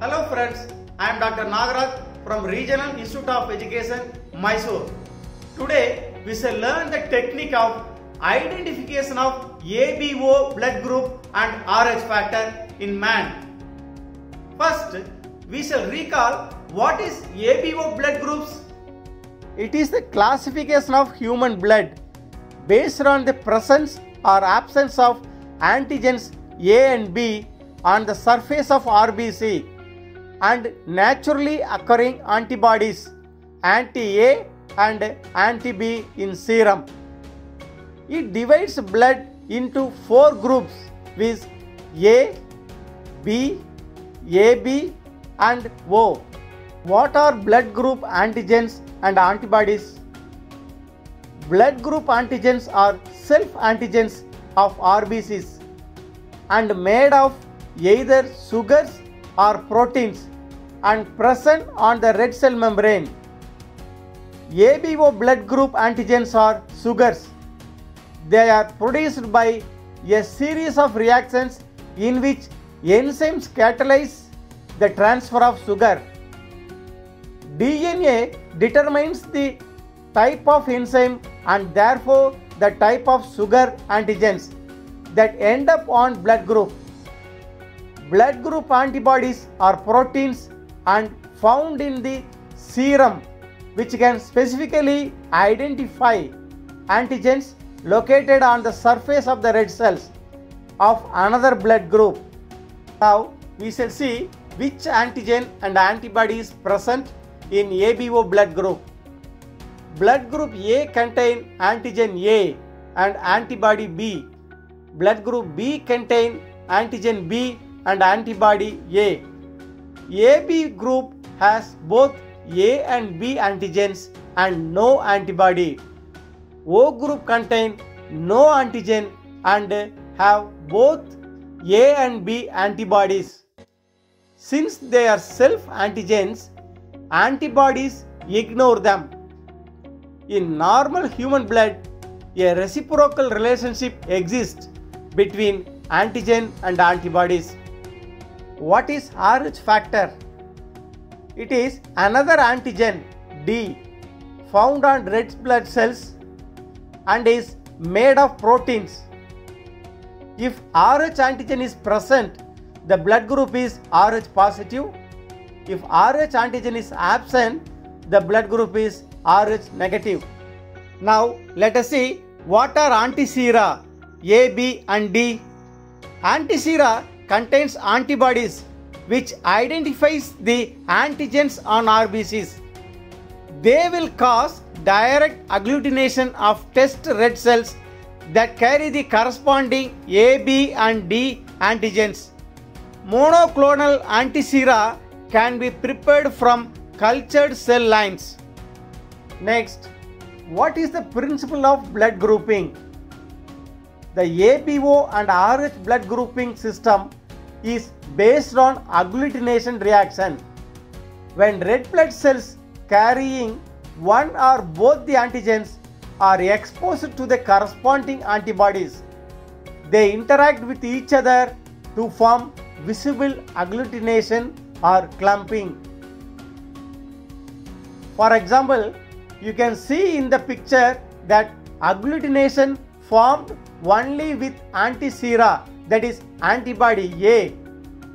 Hello friends, I am Dr. Nagaraj from Regional Institute of Education, Mysore. Today we shall learn the technique of identification of ABO blood group and RH factor in man. First, we shall recall what is ABO blood groups. It is the classification of human blood based on the presence or absence of antigens A and B on the surface of RBC and naturally occurring antibodies anti A and anti B in serum. It divides blood into four groups with A, B, AB and O. What are blood group antigens and antibodies? Blood group antigens are self antigens of RBCs and made of either sugars or proteins and present on the red cell membrane. ABO blood group antigens are sugars. They are produced by a series of reactions in which enzymes catalyze the transfer of sugar. DNA determines the type of enzyme and therefore the type of sugar antigens that end up on blood group. Blood group antibodies are proteins and found in the serum which can specifically identify antigens located on the surface of the red cells of another blood group. Now we shall see which antigen and antibody is present in ABO blood group. Blood group A contain antigen A and antibody B. Blood group B contain antigen B and antibody A. AB group has both A and B antigens and no antibody. O group contain no antigen and have both A and B antibodies. Since they are self antigens, antibodies ignore them. In normal human blood, a reciprocal relationship exists between antigen and antibodies. What is RH factor? It is another antigen D found on red blood cells and is made of proteins. If RH antigen is present, the blood group is RH positive. If RH antigen is absent, the blood group is RH negative. Now let us see what are antisera A, B and D. Antisera contains antibodies which identifies the antigens on RBCs. They will cause direct agglutination of test red cells that carry the corresponding A, B and D antigens. Monoclonal antisera can be prepared from cultured cell lines. Next, what is the principle of blood grouping? The ABO and RH blood grouping system is based on agglutination reaction. When red blood cells carrying one or both the antigens are exposed to the corresponding antibodies, they interact with each other to form visible agglutination or clumping. For example, you can see in the picture that agglutination formed only with antisera that is antibody A.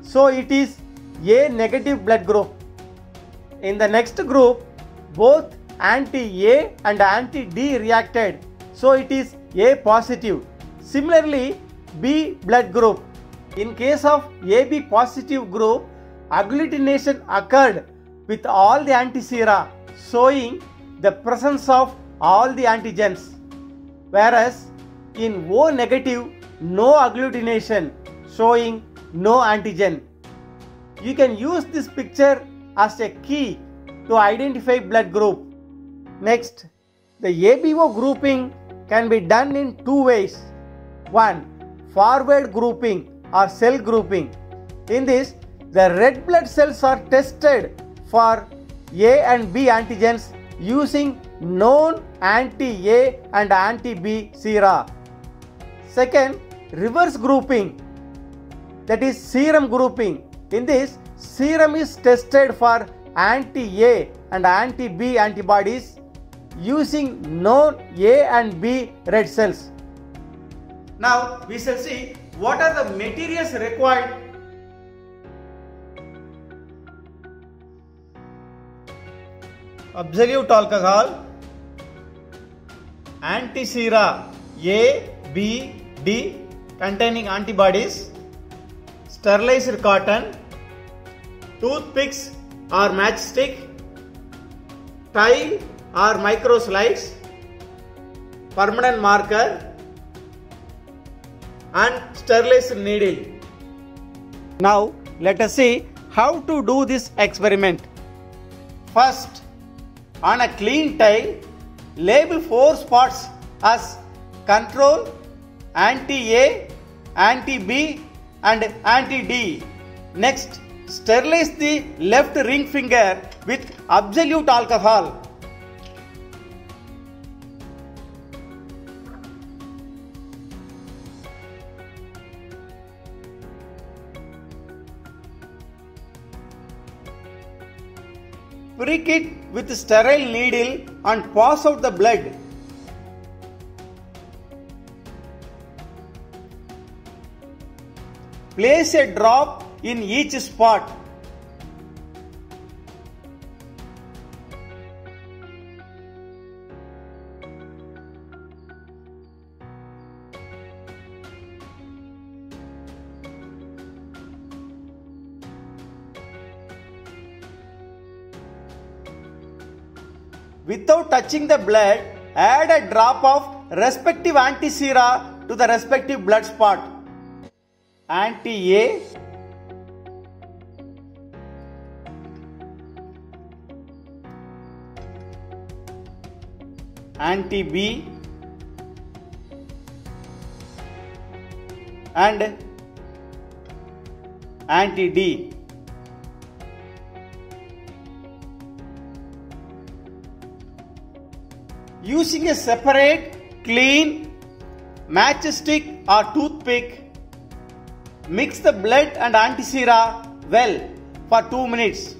So it is A negative blood group. In the next group, both anti-A and anti-D reacted. So it is A positive. Similarly, B blood group. In case of AB positive group, agglutination occurred with all the antisera showing the presence of all the antigens. Whereas in O negative, no agglutination showing no antigen. You can use this picture as a key to identify blood group. Next, the ABO grouping can be done in two ways. One, forward grouping or cell grouping. In this, the red blood cells are tested for A and B antigens using known anti-A and anti-B sera. Second, reverse grouping that is serum grouping. In this, serum is tested for anti-A and anti-B antibodies using known A and B red cells. Now we shall see what are the materials required absolute alcohol antisera A, B, D containing antibodies, sterilized cotton, toothpicks or matchstick, tile or micro slides, permanent marker and sterilized needle. Now let us see how to do this experiment. First, on a clean tile, label four spots as control, anti-A, anti-B and anti-D. Next, sterilize the left ring finger with absolute alcohol. Prick it with sterile needle and pass out the blood. Place a drop in each spot. Without touching the blood, add a drop of respective antisera to the respective blood spot. Anti-A, anti-B and anti-D. Using a separate, clean matchstick or toothpick, mix the blood and antisera well for 2 minutes.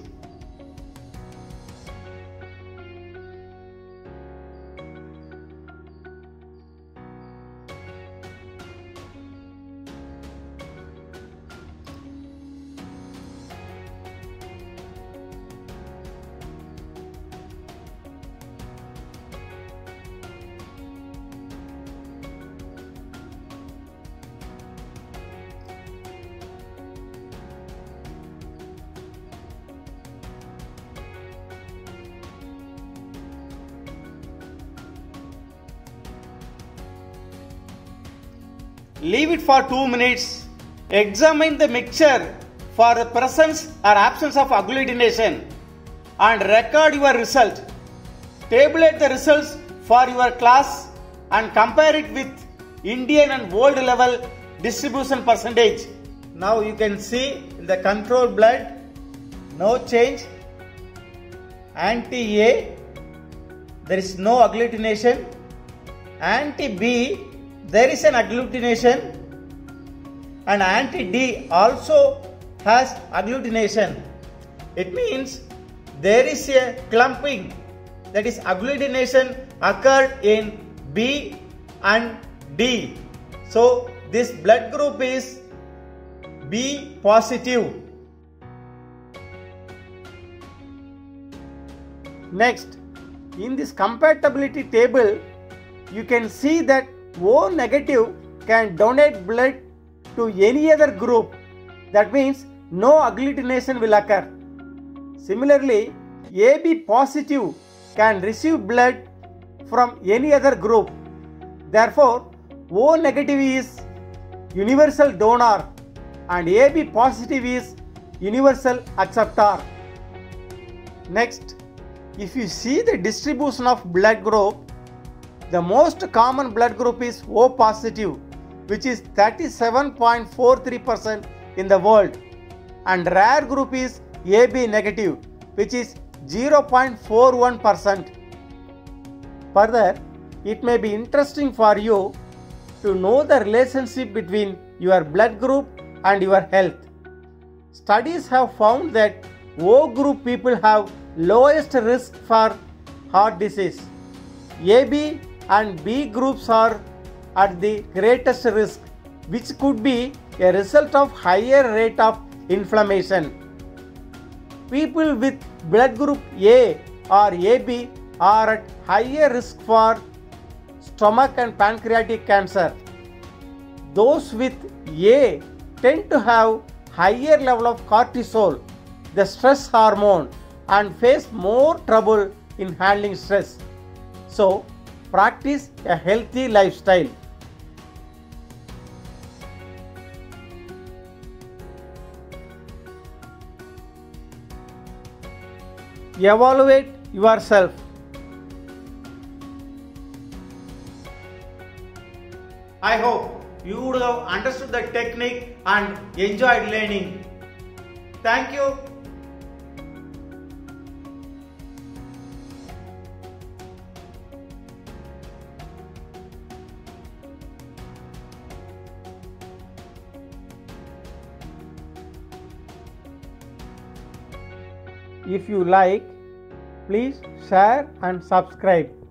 Leave it for 2 minutes. Examine the mixture for the presence or absence of agglutination and record your result. Tabulate the results for your class and compare it with Indian and world level distribution percentage. Now you can see in the control blood no change. Anti A there is no agglutination. Anti B there is an agglutination and anti-D also has agglutination. It means there is a clumping that is agglutination occurred in B and D. So this blood group is B positive. Next, in this compatibility table, you can see that O negative can donate blood to any other group. That means no agglutination will occur. Similarly, AB positive can receive blood from any other group. Therefore, O negative is universal donor and AB positive is universal acceptor. Next, if you see the distribution of blood group, the most common blood group is O positive, which is 37.43% in the world, and rare group is AB negative, which is 0.41%. Further, it may be interesting for you to know the relationship between your blood group and your health. studies have found that O group people have lowest risk for heart disease. AB and B groups are at the greatest risk, which could be a result of higher rate of inflammation. People with blood group A or AB are at higher risk for stomach and pancreatic cancer. Those with A tend to have higher level of cortisol, the stress hormone, and face more trouble in handling stress. So, practice a healthy lifestyle. Evaluate yourself. I hope you would have understood the technique and enjoyed learning. Thank you. If you like, please share and subscribe.